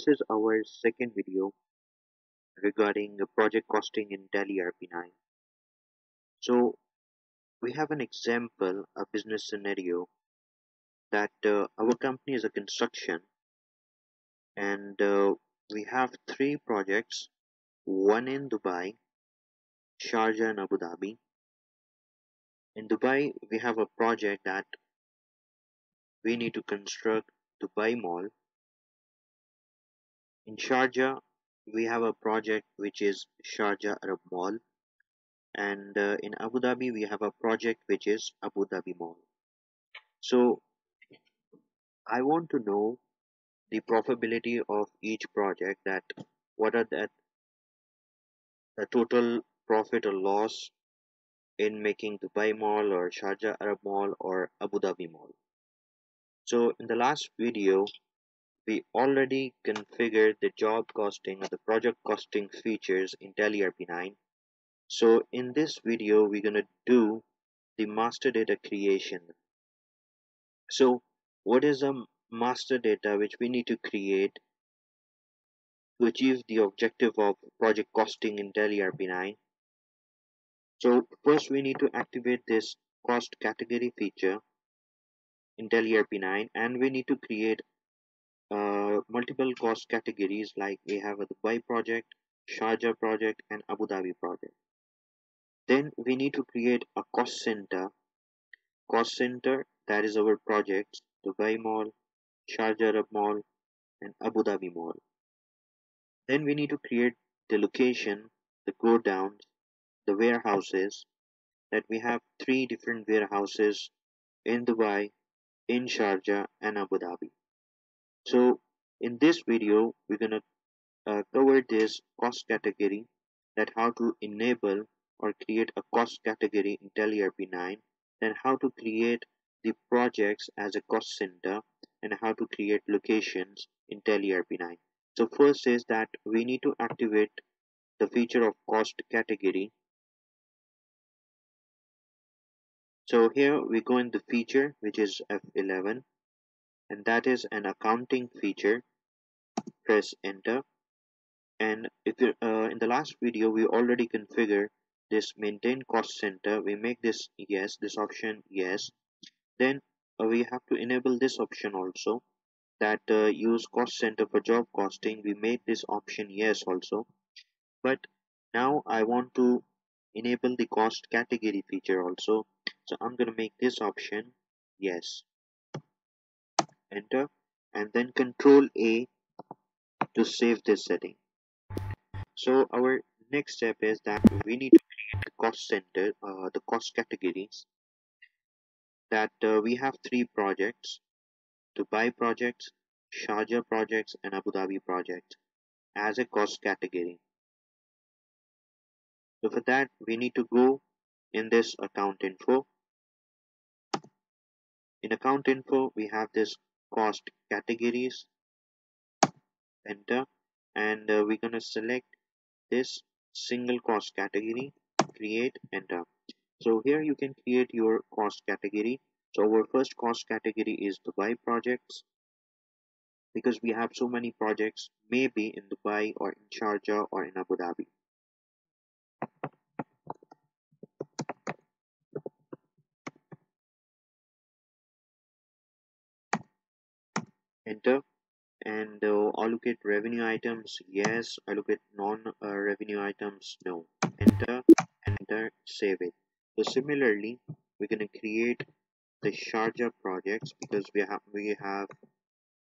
this is our second video regarding project costing in Tally ERP9. So we have an example, a business scenario that uh, our company is a construction and uh, we have three projects, one in Dubai, Sharjah and Abu Dhabi. In Dubai, we have a project that we need to construct Dubai Mall in Sharjah, we have a project which is Sharjah Arab Mall, and uh, in Abu Dhabi, we have a project which is Abu Dhabi Mall. So, I want to know the profitability of each project that what are that the total profit or loss in making Dubai Mall or Sharjah Arab Mall or Abu Dhabi Mall. So in the last video, we already configured the job costing or the project costing features in Tally ERP9. So in this video, we're going to do the master data creation. So what is a master data which we need to create to achieve the objective of project costing in Tally ERP9? So first we need to activate this cost category feature in Tally ERP9 and we need to create uh, multiple cost categories like we have a Dubai project, Sharjah project and Abu Dhabi project. Then we need to create a cost center. Cost center that is our projects Dubai Mall, Sharjah Mall and Abu Dhabi Mall. Then we need to create the location, the godowns, the warehouses that we have three different warehouses in Dubai, in Sharjah and Abu Dhabi. So in this video, we're gonna uh, cover this cost category that how to enable or create a cost category in Tally ERP9, then how to create the projects as a cost center and how to create locations in Tally ERP9. So first is that we need to activate the feature of cost category. So here we go in the feature which is F11 and that is an accounting feature. Press enter. And if you uh, in the last video we already configured this maintain cost center. We make this yes this option yes. Then uh, we have to enable this option also. That uh, use cost center for job costing. We make this option yes also. But now I want to enable the cost category feature also. So I'm gonna make this option yes enter and then control A to save this setting. So our next step is that we need to create the cost center uh, the cost categories. That uh, we have three projects Dubai projects Sharjah projects and Abu Dhabi projects as a cost category. So for that we need to go in this account info. In account info we have this cost categories. Enter. And uh, we're gonna select this single cost category. Create. Enter. So here you can create your cost category. So our first cost category is Dubai projects. Because we have so many projects maybe in Dubai or in Sharjah or in Abu Dhabi enter and uh, allocate revenue items yes allocate non-revenue uh, items no. Enter enter save it. So similarly we're going to create the Sharjah projects because we have we have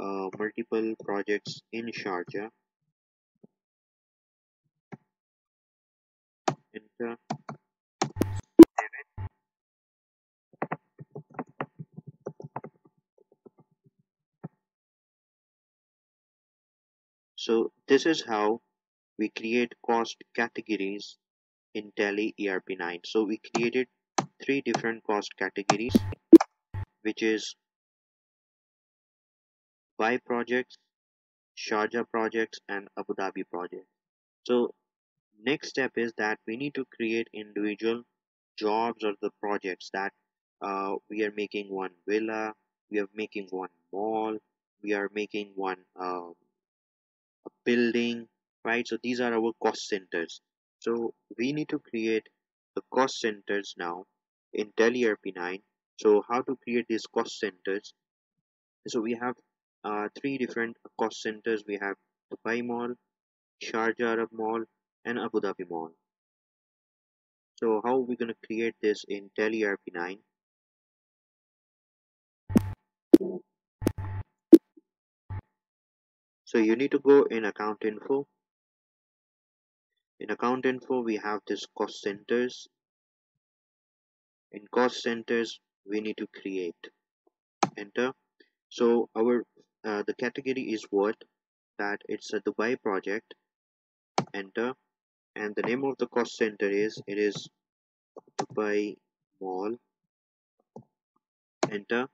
uh, multiple projects in Sharjah enter So this is how we create cost categories in Tally ERP9. So we created three different cost categories, which is Dubai projects, Sharjah projects, and Abu Dhabi projects. So next step is that we need to create individual jobs or the projects that uh, we are making one villa, we are making one mall, we are making one um, a building right? So these are our cost centers. So we need to create the cost centers now in Tally ERP9 so how to create these cost centers? So we have uh, three different cost centers. We have Dubai Mall Sharjah Arab Mall and Abu Dhabi Mall. So how are we going to create this in Tally ERP9 so you need to go in account info. In account info we have this cost centers. In cost centers we need to create. Enter. So our uh, the category is what? That it's a Dubai project. Enter. And the name of the cost center is it is Dubai Mall. Enter.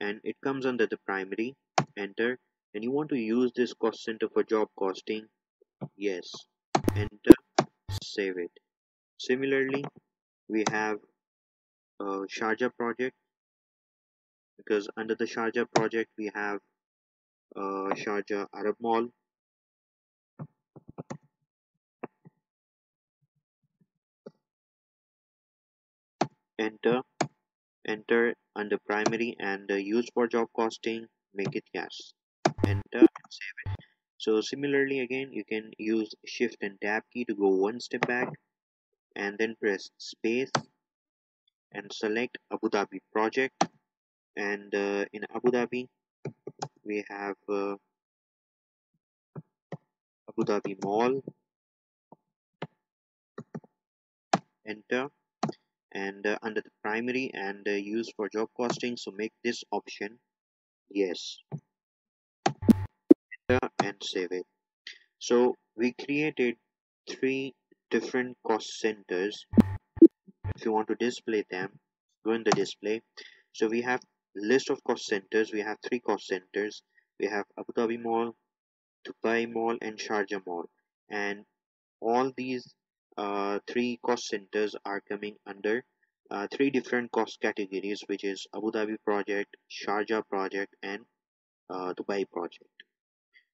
And it comes under the primary. Enter and you want to use this cost center for job costing yes enter save it. Similarly we have a Sharjah project because under the Sharjah project we have uh, Sharjah Arab Mall. Enter enter under primary and use for job costing make it yes enter and save it so similarly again you can use shift and tab key to go one step back and then press space and select Abu Dhabi project. And uh, in Abu Dhabi we have uh, Abu Dhabi Mall. Enter. And uh, under the primary and uh, use for job costing. So make this option yes and save it so we created three different cost centers. If you want to display them go in the display. So we have list of cost centers. We have three cost centers. We have Abu Dhabi Mall Dubai Mall and Sharjah Mall. And all these uh, three cost centers are coming under uh, three different cost categories which is Abu Dhabi project Sharjah project and uh, Dubai project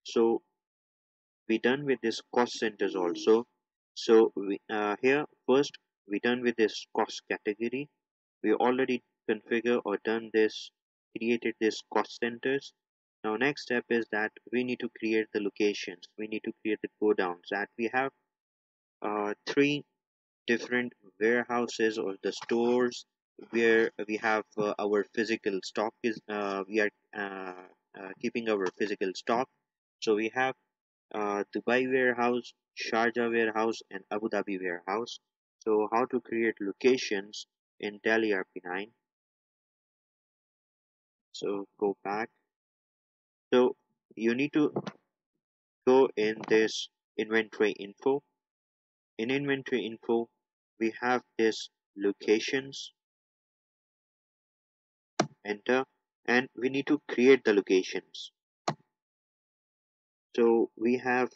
so we done with this cost centers also. So we, uh, here first we done with this cost category. We already configure or done this created this cost centers. Now next step is that we need to create the locations. We need to create the godowns that we have uh, three different warehouses or the stores where we have uh, our physical stock is uh, we are uh, uh, keeping our physical stock so we have uh, Dubai warehouse Sharjah warehouse and Abu Dhabi warehouse. So how to create locations in Tally ERP9 so go back. So you need to go in this inventory info. In inventory info we have this locations. Enter. And we need to create the locations so we have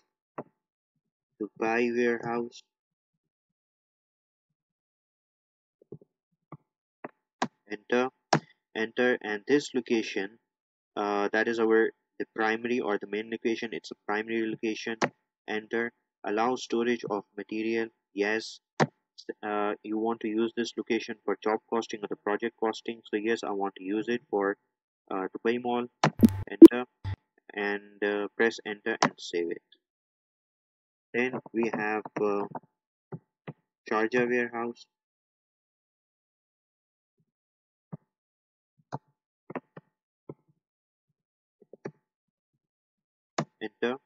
Dubai warehouse. Enter enter and this location uh, that is our the primary or the main location. It's a primary location. Enter allow storage of material. Yes uh, you want to use this location for job costing or the project costing. So yes I want to use it for uh, Dubai Mall. Enter and uh, press enter and save it. Then we have uh, Sharjah warehouse. Enter.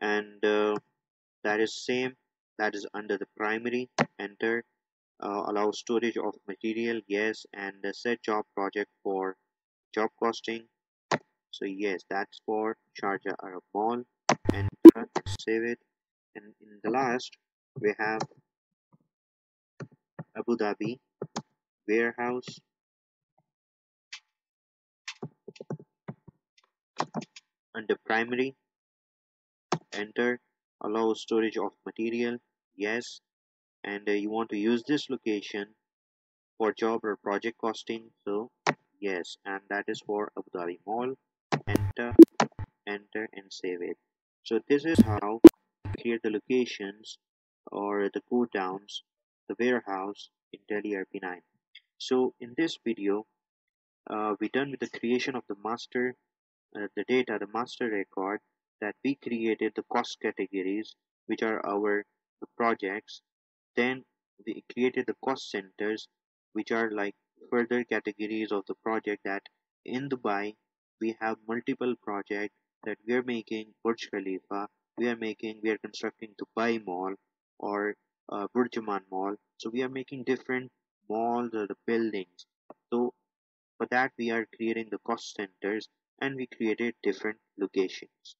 And uh, that is same that is under the primary. Enter uh, allow storage of material yes and set job project for job costing so yes that's for Sharjah Arab Mall enter save it and in the last we have Abu Dhabi warehouse. Under primary enter allow storage of material yes. And uh, you want to use this location for job or project costing so yes. And that is for Abu Dhabi Mall enter enter and save it So this is how create the locations or the godowns, the warehouse in Tally ERP9. So in this video, uh, we done with the creation of the master, uh, the data, the master record that we created the cost categories, which are our projects. Then we created the cost centers, which are like further categories of the project that in Dubai we have multiple projects that we are making Burj Khalifa, we are making, we are constructing Dubai Mall or uh, Burjuman Mall. So we are making different malls or the buildings. So for that we are creating the cost centers and we created different locations.